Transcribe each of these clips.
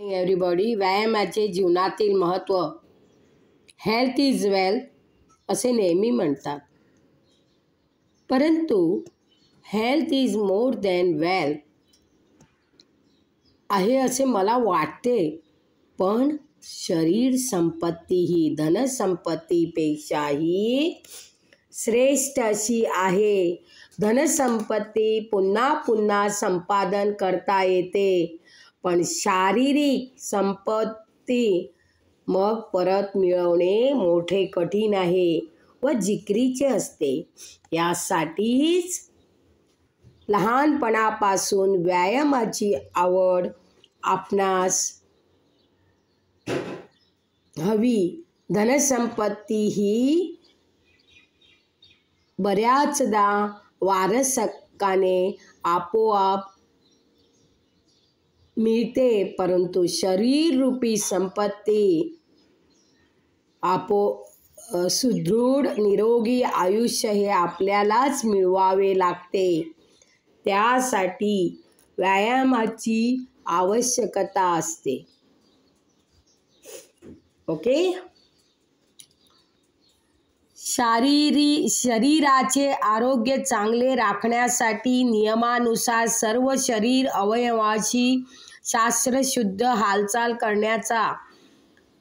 Everybody व्यायामाचे जीवनातील महत्त्व हेल्थ इज वेल्थ असे नेहमी म्हणतात. परंतु health is more than wealth आहे असे मला वाटते पण शरीर संपत्ती ही धनसंपत्तीपेक्षाही श्रेष्ठ अशी आहे. धनसंपत्ती पुन्हा पुन्हा संपादन करता येते. पण शारीरिक संपत्ती मग परत मिळवणे मोठे कठीण आहे व जिकरीचे असते. यासाठीच लहानपणापासून व्यायामाची आवड आपणास हवी. धनसंपत्ती ही बऱ्याचदा वारसकाने आपोआप मिळते परंतु शरीररूपी संपत्ती आपो सुदृढ निरोगी आयुष्य हे आपल्यालाच मिळवावे लागते. त्यासाठी व्यायामाची आवश्यकता असते. ओके? शारीरी शरीराचे आरोग्य चांगले राखण्यासाठी नियमानुसार सर्व शरीर अवयवाशी शास्त्रशुद्ध हालचाल करण्याचा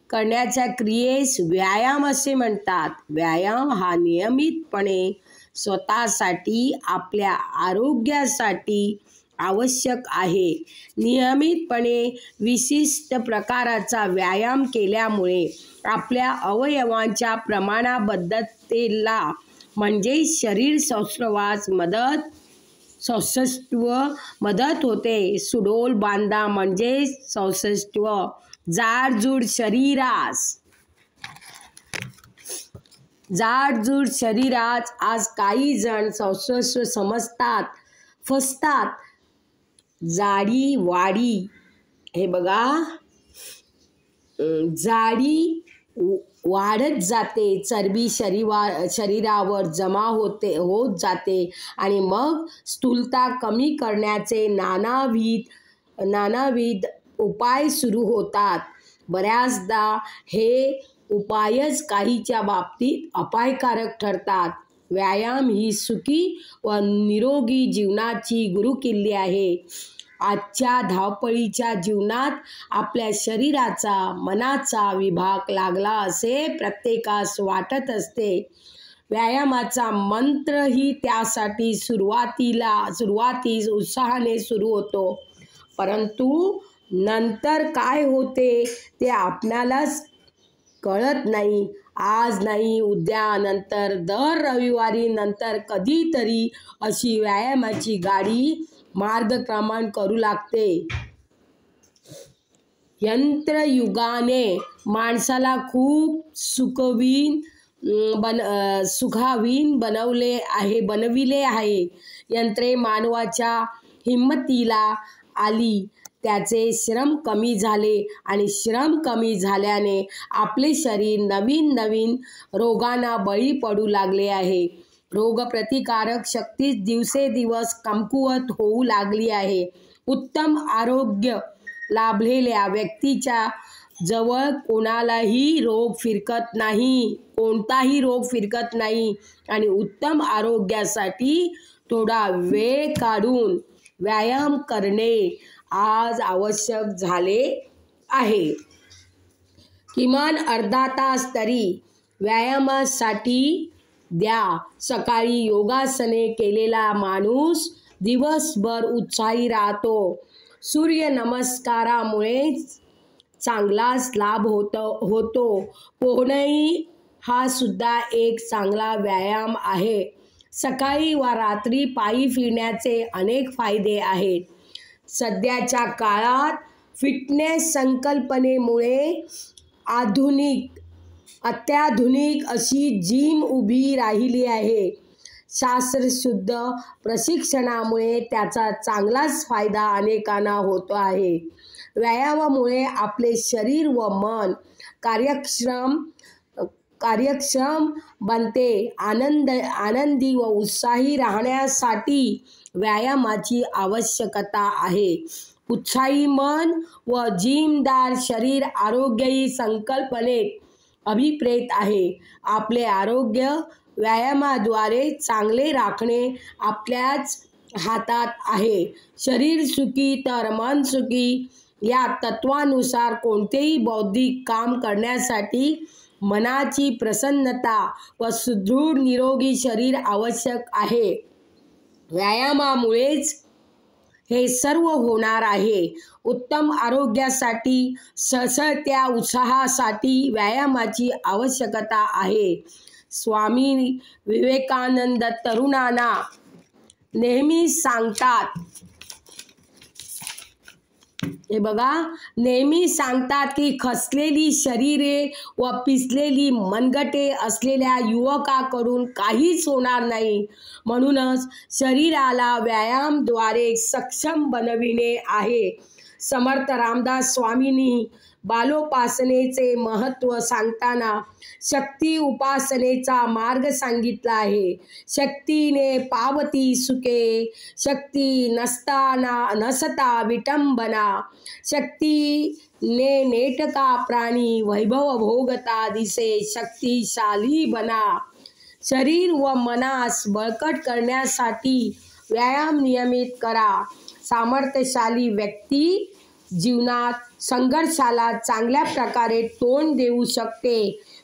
करण्याच्या क्रियेस व्यायाम असे म्हणतात. व्यायाम हा नियमितपणे स्वतःसाठी आपल्या आरोग्यासाठी आवश्यक आहे. नियमितपणे विशिष्ट प्रकाराचा व्यायाम केल्यामुळे आपल्या अवयवांच्या प्रमाणाबद्धतेला म्हणजे शरीर संस्रवास मदत सौसष्टव मदत होते. सुडोल बांधा म्हणजे सौसष्टव जाडजूड शरीरास. जाडजूड शरीरास आज काही जण सौसष्ट समजतात फसतात. जाडी वाडी. हे बघा. जाडी वाढत जाते. चरबी शरीवा शरीरावर जमा होते होत जाते. आणि मग स्थूलता कमी करण्याचे नानाविध नानाविध उपाय सुरू होतात. बऱ्याचदा हे उपायच काहीच्या बाबतीत अपायकारक ठरतात. व्यायाम ही सुखी व निरोगी जीवनाची गुरुकिल्ली आहे. आजच्या धावपळीच्या जीवनात आपल्या शरीराचा मनाचा विभाग लागला असे प्रत्येकास वाटत असते. व्यायामाचा मंत्रही त्यासाठी सुरुवातीला सुरुवातीस उत्साहाने सुरू होतो. परंतु नंतर काय होते ते आपणालाच कळत नाही. आज नाही उद्या नंतर दर रविवारी नंतर कधीतरी अशी व्यायामाची गाडी मार्गक्रमण करू लागते. यंत्रयुगाने माणसाला खूप सुखवीन बन सुखावीन बनवले आहे बनविले आहे. यंत्रे मानवाच्या हिंमतीला आली. त्याचे श्रम कमी झाले आणि श्रम कमी झाल्याने आपले शरीर नवीन नवीन रोगांना बळी पडू लागले आहे. रोगप्रतिकारक शक्ती दिवसेदिवस कमकुवत होऊ लागली आहे. उत्तम आरोग्य लाभलेल्या व्यक्तीच्या जवळ कोणालाही रोग फिरकत नाही कोणताही रोग फिरकत नाही आणि उत्तम आरोग्यासाठी थोडा वेळ काढून व्यायाम करणे आज आवश्यक झाले आहे. किमान अर्धा तास तरी व्यायामासाठी द्या. सकाळी योगासने केलेला माणूस दिवसभर उत्साही राहतो. सूर्यनमस्कारामुळेच चांगलाच लाभ होतो होतो. पोहणंही हा सुद्धा एक चांगला व्यायाम आहे. सकाळी व रात्री पायी फिरण्याचे अनेक फायदे आहेत. सध्याच्या काळात फिटनेस संकल्पनेमुळे आधुनिक अत्याधुनिक अशी जिम उभी राहिली आहे. शास्त्रशुद्ध प्रशिक्षणामुळे त्याचा चांगलाच फायदा अनेकांना होतो आहे. व्यायामामुळे आपले शरीर व मन कार्यक्षम कार्यक्षम बनते. आनंद आनंदी व उत्साही राहण्यासाठी व्यायामाची आवश्यकता आहे. उत्साही मन व जिमदार शरीर आरोग्यही संकल्पनेत अभिप्रेत आहे. आपले आरोग्य व्यायामाद्वारे चांगले राखणे आपल्याच हातात आहे. शरीर सुखी तर मन सुखी. या तत्वानुसार कोणतेही बौद्धिक काम करण्यासाठी मनाची प्रसन्नता व सुदृढ निरोगी शरीर आवश्यक आहे. व्यायामामुळेच हे सर्व होणार आहे. उत्तम आरोग्यासाठी ससळत्या उत्साहासाठी व्यायामाची आवश्यकता आहे. स्वामी विवेकानंद तरुणांना नेहमी सांगतात हे बघा नेहमी सांगतात की खसलेली शरीरे व पिसलेली मनगटे असलेल्या युवकाकडून काहीच होणार नाही. म्हणूनच शरीराला व्यायामद्वारे सक्षम बनविणे आहे. समर्थ रामदास स्वामींनी बालोपासनेचे महत्त्व सांगताना शक्ती उपासनेचा मार्ग सांगितला आहे. शक्तीने पावती सुके शक्ती नसताना नसता विटंबना शक्तीने नेटका प्राणी वैभव भोगता दिसे शक्तिशाली बना. शरीर व मनास बळकट करण्यासाठी व्यायाम नियमित करा. सामर्थ्यशाली व्यक्ती जीवनात संघर्षाला चांगल्या प्रकारे तोंड देऊ शकते.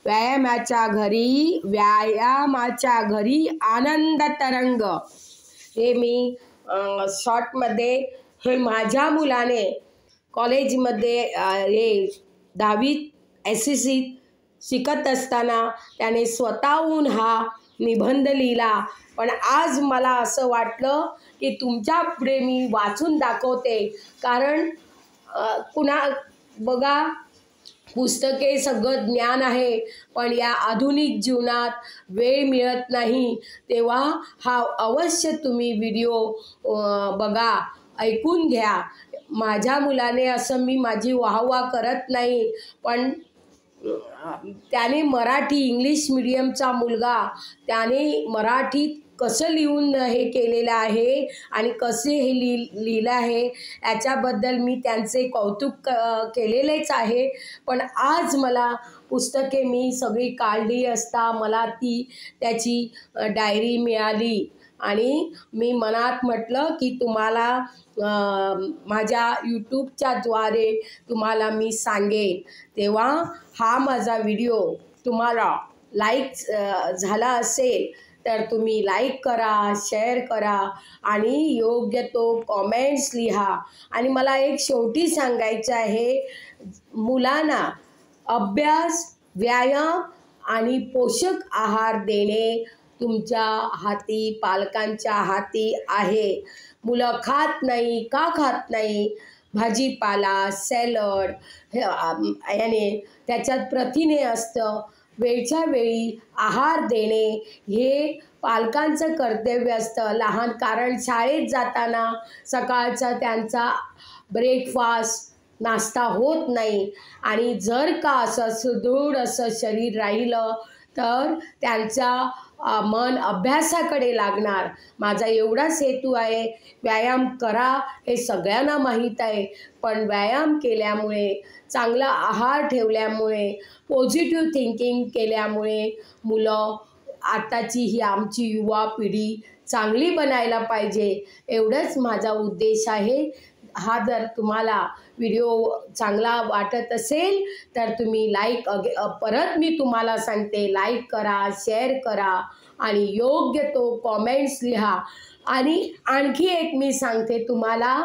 व्यायामाच्या घरी व्यायामाच्या घरी आनंद तरंग. हे मी शॉर्टमध्ये हे माझ्या मुलाने कॉलेजमध्ये हे दहावीत एस सी सी शिकत असताना त्याने स्वतःहून हा निबंध लिहिला. पण आज मला असं वाटलं की तुमच्यापुढे मी वाचून दाखवते. कारण कुणा बघा पुस्तके सगळं ज्ञान आहे पण या आधुनिक जीवनात वेळ मिळत नाही. तेव्हा हा अवश्य तुम्ही व्हिडिओ बघा ऐकून घ्या. माझ्या मुलाने असं मी माझी वाहवा करत नाही पण त्याने मराठी इंग्लिश मिडियमचा मुलगा त्याने मराठीत कसं लिहून हे केलेलं आहे आणि कसे हे लिह लिहिलं आहे याच्याबद्दल मी त्यांचे कौतुक क केलेलेच आहे. पण आज मला पुस्तके मी सगळी काढली असता मला ती त्याची डायरी मिळाली. आणि मी मनात म्हटलं की तुम्हाला माझ्या यूट्यूबच्या द्वारे तुम्हाला मी सांगेन. तेव्हा हा माझा व्हिडिओ तुम्हाला लाईक झाला असेल तर तुम्ही लाईक करा शेअर करा आणि योग्य तो कॉमेंट्स लिहा. आणि मला एक शेवटी सांगायचं आहे मुलांना अभ्यास व्यायाम आणि पोषक आहार देणे तुमच्या हाती पालकांच्या हाती आहे. मुलं खात नाही का खात नाही? भाजीपाला सॅलड याने त्याच्यात प्रथिने असतं. वेळच्या वेळी आहार देणे हे पालकांचं कर्तव्य असतं. लहान कारण शाळेत जाताना सकाळचा त्यांचा ब्रेकफास्ट नाश्ता होत नाही. आणि जर का असं सुदृढ असं शरीर राहिलं तर त्यांचा मन अभ्यासाकडे लागणार. माझा एवढाच हेतू आहे. व्यायाम करा हे सगळ्यांना माहीत आहे. पण व्यायाम केल्यामुळे चांगला आहार ठेवल्यामुळे पॉझिटिव्ह थिंकिंग केल्यामुळे मुलं आताची ही आमची युवा पिढी चांगली बनायला पाहिजे. एवढंच माझा उद्देश आहे. हा जर तुम्हाला व्हिडिओ चांगला वाटत असेल तर तुम्ही लाईक अगे परत मी तुम्हाला सांगते लाईक करा शेअर करा आणि योग्य तो कॉमेंट्स लिहा. आणि आणखी एक मी सांगते तुम्हाला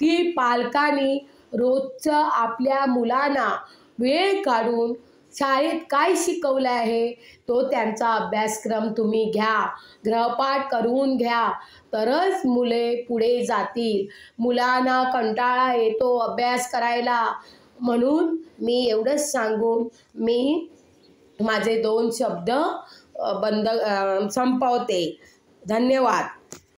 की पालकांनी रोजचं आपल्या मुलांना वेळ काढून शाळेत काय शिकवलं आहे तो त्यांचा अभ्यासक्रम तुम्ही घ्या. ग्रहपाठ करून घ्या. तरच मुले पुढे जातील. मुलांना कंटाळा येतो अभ्यास करायला. म्हणून मी एवढंच सांगून मी माझे दोन शब्द बंद संपवते. धन्यवाद.